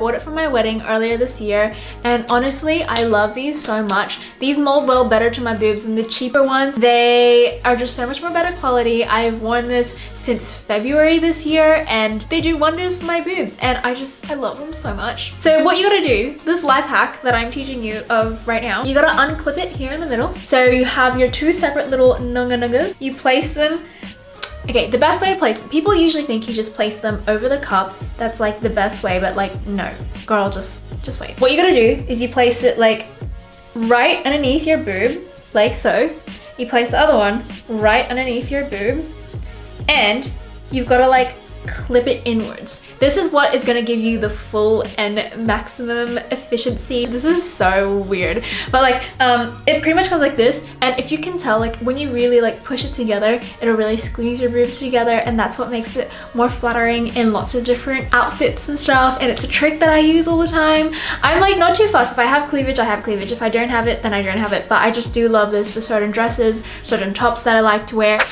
bought it for my wedding earlier this year and honestly, I love these so much. These mold well better to my boobs than the cheaper ones. They are just so much more better quality. I've worn this since February this year and they do wonders for my boobs and I just, I love them so much. So what you gotta do, this life hack that I'm teaching you of right now, you gotta unclip it here in the middle. So you have your two separate little nunga nungas. You place them Okay, the best way to place. People usually think you just place them over the cup. That's like the best way, but like, no. Girl, just, just wait. What you gotta do is you place it like right underneath your boob, like so. You place the other one right underneath your boob and you've got to like clip it inwards. This is what is gonna give you the full and maximum efficiency. This is so weird, but like, um, it pretty much comes like this. And if you can tell, like when you really like push it together, it'll really squeeze your boobs together. And that's what makes it more flattering in lots of different outfits and stuff. And it's a trick that I use all the time. I'm like not too fussed. If I have cleavage, I have cleavage. If I don't have it, then I don't have it. But I just do love this for certain dresses, certain tops that I like to wear. So